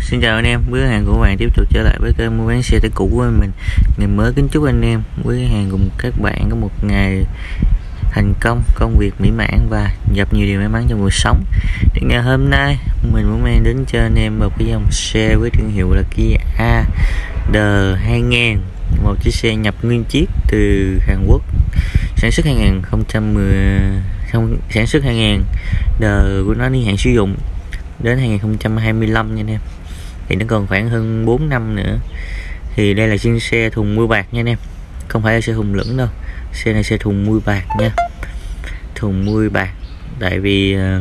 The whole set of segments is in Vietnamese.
xin chào anh em với hàng của bạn tiếp tục trở lại với kênh mua bán xe tải cũ của mình. Ngày mới kính chúc anh em với hàng cùng các bạn có một ngày thành công công việc mỹ mãn và gặp nhiều điều may mắn trong cuộc sống. Thì ngày hôm nay, mình muốn mang đến cho anh em một cái dòng xe với thương hiệu là Kia A D 2000 một chiếc xe nhập nguyên chiếc từ Hàn Quốc, sản xuất 2010 không sản xuất 2000 đời của nó niên hạn sử dụng đến 2025 nha anh em thì nó còn khoảng hơn 4 năm nữa. Thì đây là chiếc xe thùng mui bạc nha anh em. Không phải là xe thùng lửng đâu. Xe này xe thùng mui bạc nha. Thùng mui bạc. Tại vì ờ,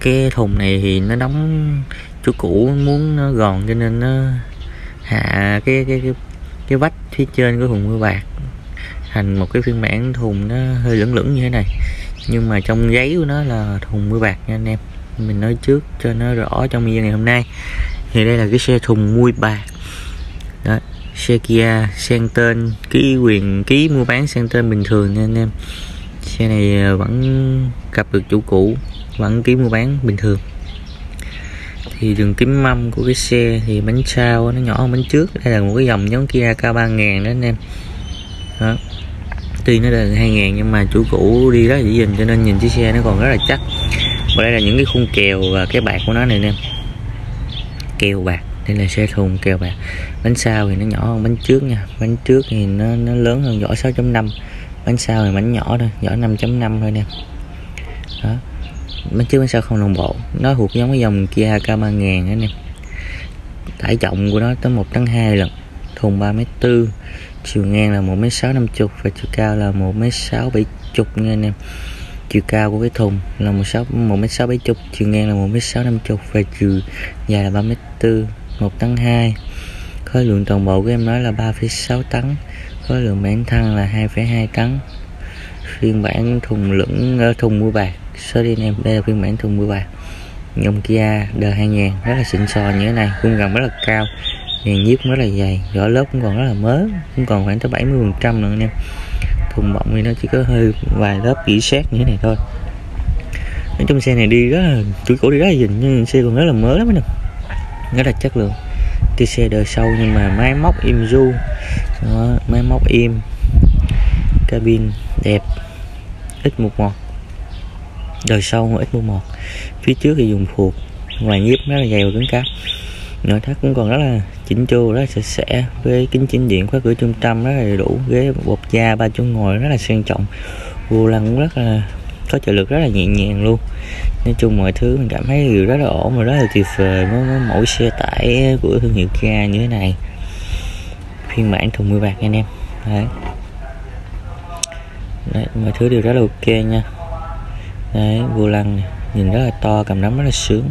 cái thùng này thì nó đóng chủ cũ muốn nó gòn cho nên nó hạ cái cái cái, cái vách phía trên của thùng mui bạc. Thành một cái phiên bản thùng nó hơi lửng lửng như thế này. Nhưng mà trong giấy của nó là thùng mui bạc nha anh em mình nói trước cho nó rõ trong video ngày hôm nay. Thì đây là cái xe thùng mui bạc đó, xe Kia sang tên, ký quyền, ký mua bán sang tên bình thường nha anh em. Xe này à, vẫn gặp được chủ cũ, vẫn ký mua bán bình thường. Thì đường kính mâm của cái xe thì bánh sau nó nhỏ hơn bánh trước. Đây là một cái dòng giống Kia K3000 đó anh em. Đó. Tuy nó là 2000 nhưng mà chủ cũ đi rất là dễ gìn cho nên nhìn chiếc xe nó còn rất là chắc và đây là những cái khung kèo và cái bạc của nó này nè. Kèo bạc đây là xe thùng kèo bạc. Bánh sau thì nó nhỏ hơn bánh trước nha. Bánh trước thì nó, nó lớn hơn vỏ 6.5 bánh sau thì bánh nhỏ thôi vỏ 5.5 thôi nè. Đó. Bánh trước bánh sau không đồng bộ. Nó thuộc giống cái dòng Kia K3000 anh nè. Tải trọng của nó tới 1 tấn 2 lần. Thùng 3 m 4 chiều ngang là 1m650 và chiều cao là 1m670 nha anh em chiều cao của cái thùng là một sáu một mét sáu bảy chục chiều ngang là một mét sáu năm chục và chiều dài là ba mét tư một tấn hai. Khối lượng toàn bộ của em nói là 3,6 tấn khối lượng bản thân là 2,2 tấn. Phiên bản thùng lửng ờ, thùng mua bạc sorry anh em đây là phiên bản thùng mua bạc. Dòng Kia đời 2000 rất là xịn sò như thế này khung gầm rất là cao đèn nhíp rất là dày vỏ lớp cũng còn rất là mới cũng còn khoảng tới 70 phần trăm nữa anh em thùng bọng thì nó chỉ có hơi vài lớp kỹ xét như thế này thôi. Nói chung xe này đi rất là tuổi cũ đi rất là dình nhưng xe còn rất là mới lắm nè rất là chất lượng. Đi xe đời sau nhưng mà máy móc im du đó, máy móc im. Cabin đẹp. Ít một một đời sau ít một một phía trước thì dùng phuộc. Ngoài nhiếp rất là dày và cứng cáp nội thất cũng còn rất là chỉnh chu rất là sạch sẽ với kính chỉnh điện khóa cửa trung tâm rất là đầy đủ ghế bột da ba chỗ ngồi rất là sang trọng vô lăng cũng rất là có trợ lực rất là nhẹ nhàng luôn nói chung mọi thứ mình cảm thấy đều rất là ổn và rất là tuyệt vời với, mẫu xe tải của thương hiệu Kia như thế này phiên bản thùng mười bạc anh em đấy. đấy mọi thứ đều rất là ok nha đấy vô lăng này nhìn rất là to cầm nắm rất là sướng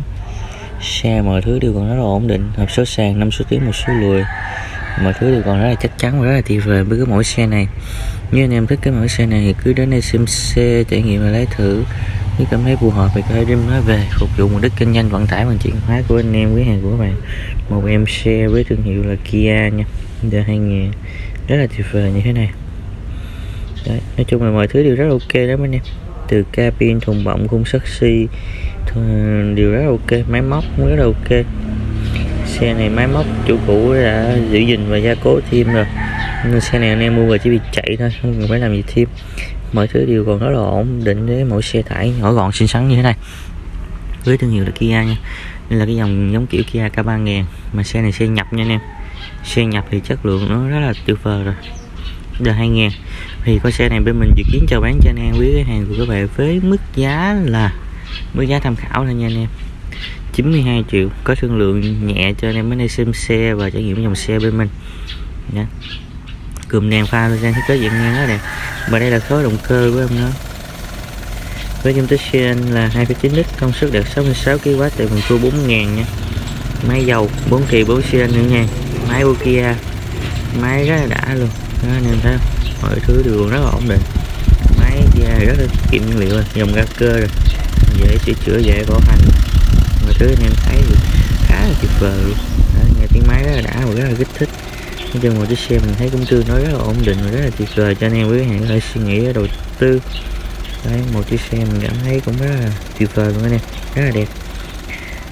xe mọi thứ đều còn rất là ổn định hộp số sàn năm số tiến một số lùi. Mọi thứ đều còn rất là chắc chắn và rất là tuyệt vời với cái mẫu xe này. Nếu anh em thích cái mẫu xe này thì cứ đến đây xem xe trải nghiệm và lấy thử. Nếu cảm thấy phù hợp thì có thể đem nó về phục vụ mục đích kinh doanh vận tải bằng chuyển hóa của anh em với hàng của các bạn. Một em xe với thương hiệu là Kia nha. Giờ 2000 rất là tuyệt vời như thế này. Đấy, nói chung là mọi thứ đều rất ok đó anh em. Từ cabin thùng bọng khung sắt Ừ, điều đều rất là ok, máy móc cũng rất là ok. Xe này máy móc chủ cũ đã giữ gìn và gia cố thêm rồi. Nên xe này anh em mua về chỉ bị chạy thôi, không cần phải làm gì thêm. Mọi thứ đều còn rất là ổn, định với mỗi xe tải, nhỏ gọn, xinh xắn như thế này. Với thương hiệu là Kia nha. Đây là cái dòng giống kiểu Kia K3000 mà xe này xe nhập nha anh em. Xe nhập thì chất lượng nó rất là tuyệt vời rồi. Giờ 2000 thì có xe này bên mình dự kiến chào bán cho anh em quý khách hàng của các bạn với mức giá là mức giá tham khảo thôi nha anh em. 92 triệu có thương lượng nhẹ cho anh em đến đây xem xe và trải nghiệm dòng xe bên mình. Nha cùm đèn pha lên thiết kế dạng ngang đó đẹp và đây là khối động cơ của em nó. Với dung tích xe là 2,9 lít công suất đạt 66 kW tại phần tua 4000 nha. Máy dầu 4 kỳ 4 xe nữa nha. Máy của máy rất là đã luôn. Đó anh em thấy không? Mọi thứ đều rất là ổn định. Máy Kia rất là kiệm nhiên liệu rồi dòng ga cơ rồi dễ sửa chữa dễ bảo hành. Mọi thứ anh em thấy thì khá là tuyệt vời. Luôn đó, nghe tiếng máy rất là đã và rất là kích thích. Nói chung một chiếc xe mình thấy cũng tương đối rất là ổn định và rất là tuyệt vời. Cho anh em quý hàng có thể suy nghĩ đầu tư. Đấy một chiếc xe mình cảm thấy cũng rất là tuyệt vời luôn anh em rất là đẹp.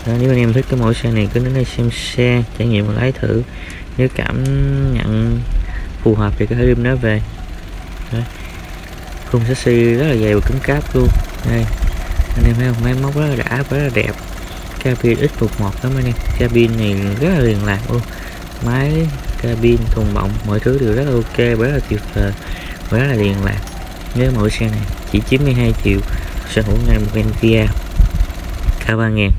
Đó, nếu anh em thích cái mẫu xe này cứ đến đây xem xe trải nghiệm và lái thử. Nếu cảm nhận phù hợp thì có thể đem nó về. Đấy. khung chassis rất là dày và cứng cáp luôn. Đây anh em thấy không? Máy móc rất là đã rất là đẹp. Cabin X11 lắm anh em. Cabin này rất là liền lạc. Luôn máy cabin thùng bọng mọi thứ đều rất là ok rất là tuyệt vời rất là liền lạc. Nếu mỗi xe này chỉ 92 triệu sở hữu ngay một Envia K3 ngàn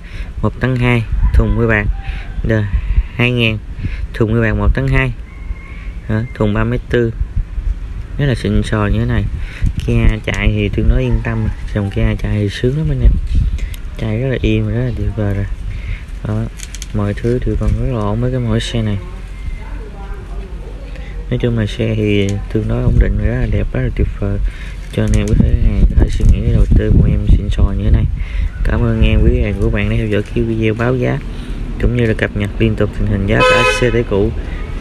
1 tấn 2 thùng với bạc. D 2 ngàn thùng với bạc 1 tấn 2 Đó, thùng 34 rất là xịn sò như thế này. Kia chạy thì tương đối yên tâm. Dòng Kia chạy thì sướng lắm anh em. Chạy rất là yên rất là tuyệt vời rồi. Đó, mọi thứ thì còn rất là ổn với cái mẫu xe này. Nói chung là xe thì tương đối ổn định rất là đẹp, rất là tuyệt vời. Cho anh em quý khách hàng có thể suy nghĩ đầu tư của em xịn sò như thế này. Cảm ơn em, quý hàng của bạn đã theo dõi cái video báo giá, cũng như là cập nhật liên tục tình hình giá cả xe tải cũ.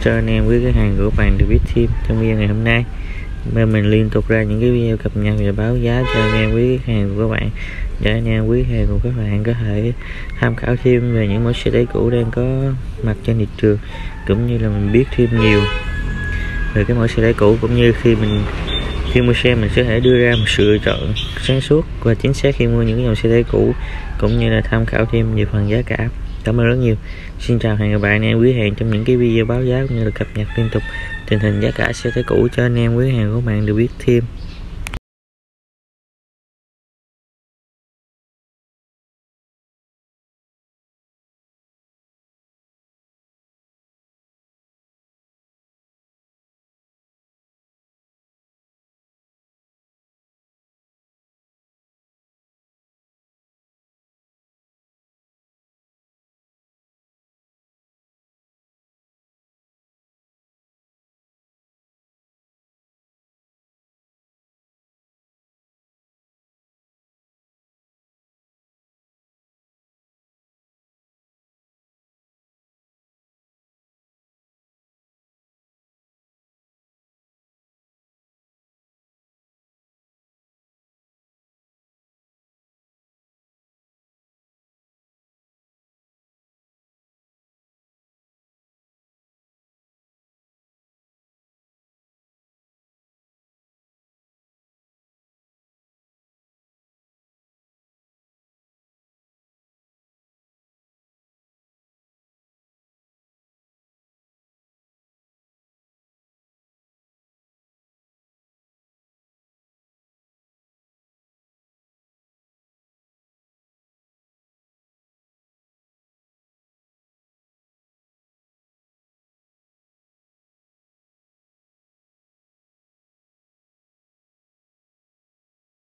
Cho anh em quý khách hàng của bạn được biết thêm trong video ngày hôm nay bên mình liên tục ra những cái video cập nhật và báo giá cho anh em quý khách hàng của các bạn. Để anh em quý hàng của các bạn có thể tham khảo thêm về những mẫu xe đáy cũ đang có mặt trên thị trường, cũng như là mình biết thêm nhiều về cái mẫu xe đáy cũ, cũng như khi mình, khi mua xe mình sẽ thể đưa ra một sự lựa chọn sáng suốt và chính xác khi mua những dòng xe đáy cũ, cũng như là tham khảo thêm về phần giá cả. Cảm ơn rất nhiều. Xin chào hẹn gặp lại anh em quý hàng trong những cái video báo giá cũng như là cập nhật liên tục tình hình giá cả xe tải cũ cho anh em quý hàng của bạn được biết thêm.